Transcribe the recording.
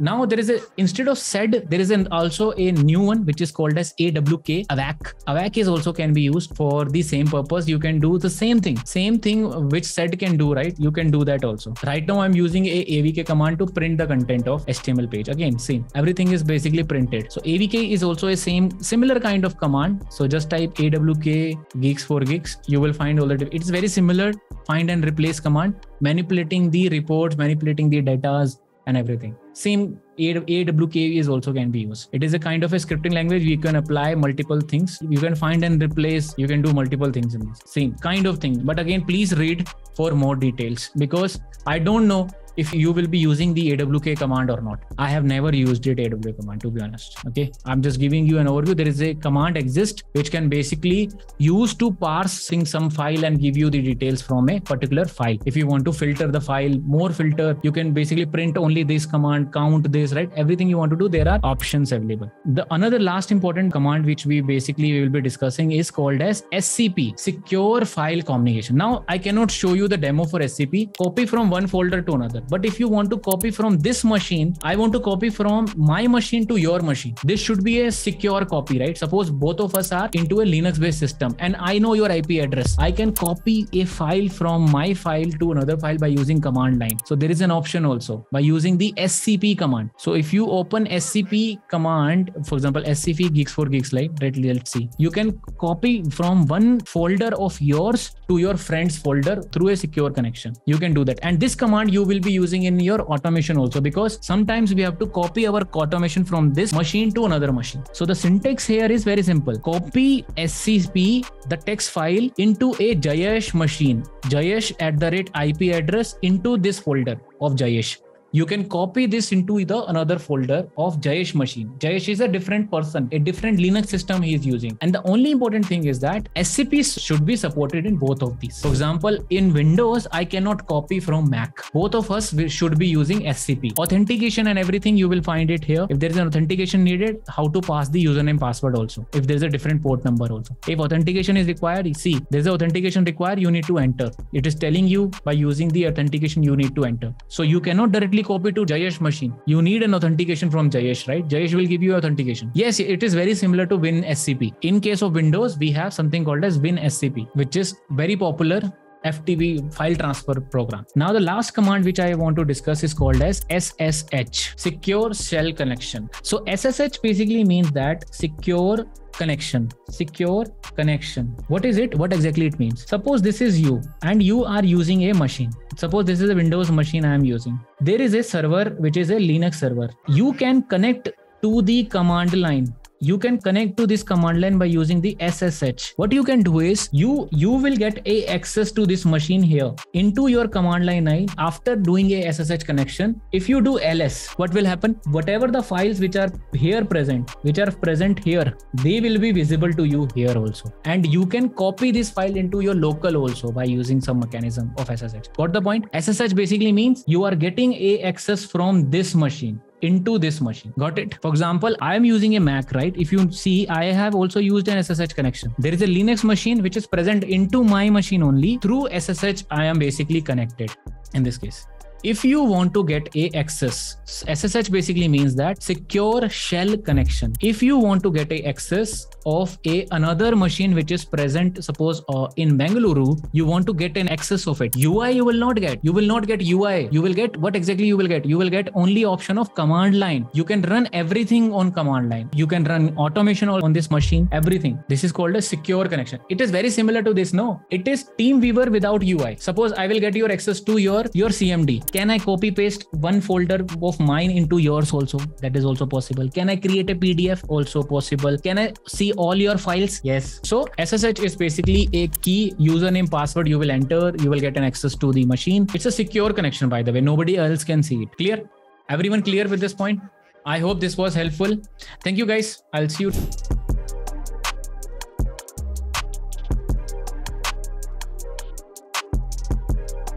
Now there is a instead of sed, there is an also a new one which is called as AWK AWAC. AWAC is also can be used for the same purpose. You can do the same thing, same thing which sed can do, right? You can do that also. Right now I'm using a AWK command to print the content of HTML page. Again, same. Everything is basically printed. So AWK is also a same similar kind of command. So just type AWK geeks for geeks. You will find all the. It's very similar. Find and replace command, manipulating the reports, manipulating the datas and everything. Same AWK is also can be used. It is a kind of a scripting language. You can apply multiple things. You can find and replace. You can do multiple things in this. Same kind of thing. But again, please read for more details because I don't know if you will be using the AWK command or not. I have never used it AWK command to be honest. Okay, I'm just giving you an overview. There is a command exist which can basically use to parsing some file and give you the details from a particular file. If you want to filter the file, more filter, you can basically print only this command, count this, right? Everything you want to do, there are options available. The another last important command which we basically will be discussing is called as SCP, Secure File Communication. Now I cannot show you the demo for SCP. Copy from one folder to another but if you want to copy from this machine, I want to copy from my machine to your machine. This should be a secure copy, right? Suppose both of us are into a Linux based system and I know your IP address. I can copy a file from my file to another file by using command line. So there is an option also by using the SCP command. So if you open SCP command, for example, SCP geeks for geeks, like right, let's see, you can copy from one folder of yours to your friend's folder through a secure connection. You can do that. And this command you will be using in your automation also because sometimes we have to copy our automation from this machine to another machine. So the syntax here is very simple. Copy SCP, the text file into a Jayesh machine, Jayesh at the rate IP address into this folder of Jayesh you can copy this into the another folder of Jayesh machine. Jayesh is a different person, a different Linux system he is using. And the only important thing is that SCPs should be supported in both of these. For example, in Windows, I cannot copy from Mac. Both of us should be using SCP. Authentication and everything, you will find it here. If there is an authentication needed, how to pass the username password also. If there's a different port number also. If authentication is required, see, there's an authentication required, you need to enter. It is telling you by using the authentication you need to enter. So you cannot directly directly copy to Jayesh machine. You need an authentication from Jayesh, right? Jayesh will give you authentication. Yes, it is very similar to Win SCP. In case of Windows, we have something called as Win SCP, which is very popular FTP file transfer program. Now the last command which I want to discuss is called as SSH, secure shell connection. So SSH basically means that secure connection secure connection. What is it? What exactly it means? Suppose this is you and you are using a machine. Suppose this is a windows machine i am using. There is a server which is a linux server. You can connect to the command line you can connect to this command line by using the SSH. What you can do is you you will get a access to this machine here into your command line I after doing a SSH connection. If you do ls, what will happen? Whatever the files which are here present, which are present here, they will be visible to you here also. And you can copy this file into your local also by using some mechanism of SSH. Got the point? SSH basically means you are getting a access from this machine into this machine. Got it? For example, I am using a Mac, right? If you see, I have also used an SSH connection. There is a Linux machine which is present into my machine only. Through SSH, I am basically connected in this case if you want to get a access ssh basically means that secure shell connection. If you want to get a access of a another machine which is present suppose uh, in bengaluru you want to get an access of it. Ui you will not get. You will not get ui you will get what exactly you will get? You will get only option of command line. You can run everything on command line. You can run automation on this machine everything. This is called a secure connection. It is very similar to this no? It is Team TeamViewer without ui suppose i will get your access to your your cmd can i copy paste one folder of mine into yours also? That is also possible. Can i create a pdf also possible. Can i see all your files? Yes. So ssh is basically a key username password you will enter. You will get an access to the machine. It's a secure connection by the way. Nobody else can see it. Clear? Everyone clear with this point? I hope this was helpful. Thank you guys. I'll see you